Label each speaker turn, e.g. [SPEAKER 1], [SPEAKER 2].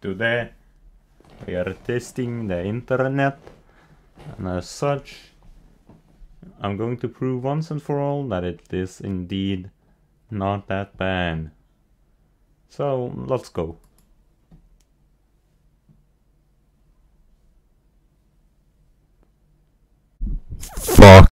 [SPEAKER 1] Today we are testing the internet and as such I'm going to prove once and for all that it is indeed not that bad. So let's go. Fuck.